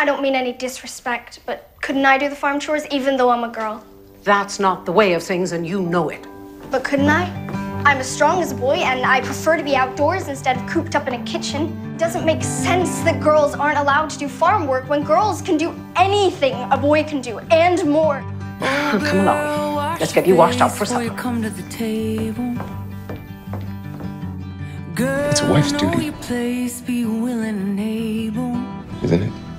I don't mean any disrespect, but couldn't I do the farm chores even though I'm a girl? That's not the way of things, and you know it. But couldn't I? I'm as strong as a boy, and I prefer to be outdoors instead of cooped up in a kitchen. It Doesn't make sense that girls aren't allowed to do farm work when girls can do anything a boy can do and more. Come along. Let's get you washed up for supper. It's a wife's duty. Isn't it?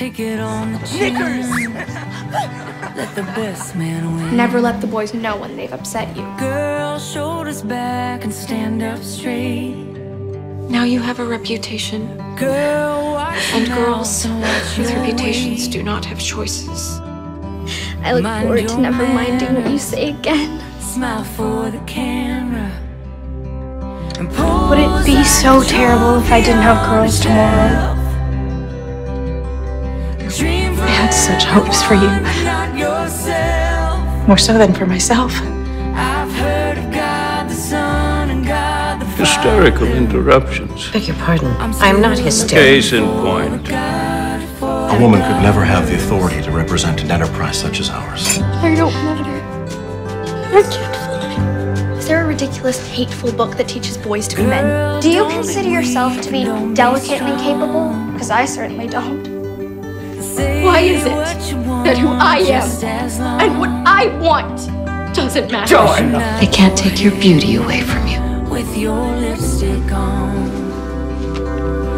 Take it on the chin. Let the best man win. Never let the boys know when they've upset you. Girl, shoulders back and stand up straight. Now you have a reputation, Girl, and girls mouth and watch with reputations do not have choices. I look Mind forward to your never minding what you say again. Smile for the camera. Would it be so terrible if I didn't have girls tomorrow? Had such hopes for you, more so than for myself. I've heard of God the Son and God the Father. Hysterical interruptions. Beg your pardon. I am not hysterical. Case in point. A woman could never have the authority to represent an enterprise such as ours. I don't matter. I can't fly. Is there a ridiculous, hateful book that teaches boys to be men? Do you consider yourself to be delicate and capable? Because I certainly don't. Why is it that who I am and what I want doesn't matter? They can't take your beauty away from you. with your lipstick on.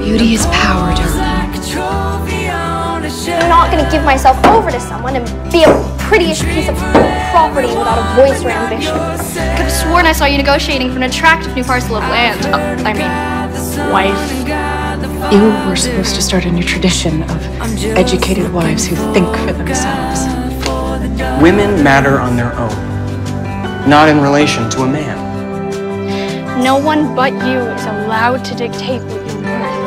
Beauty is power, darling. Like a trophy on a shelf. I'm not gonna give myself over to someone and be a prettyish piece of property without a voice or ambition. I could have sworn I saw you negotiating for an attractive new parcel of land. Oh, I mean, wife. You were supposed to start a new tradition of educated wives who think for themselves. Women matter on their own, not in relation to a man. No one but you is allowed to dictate what you're worth.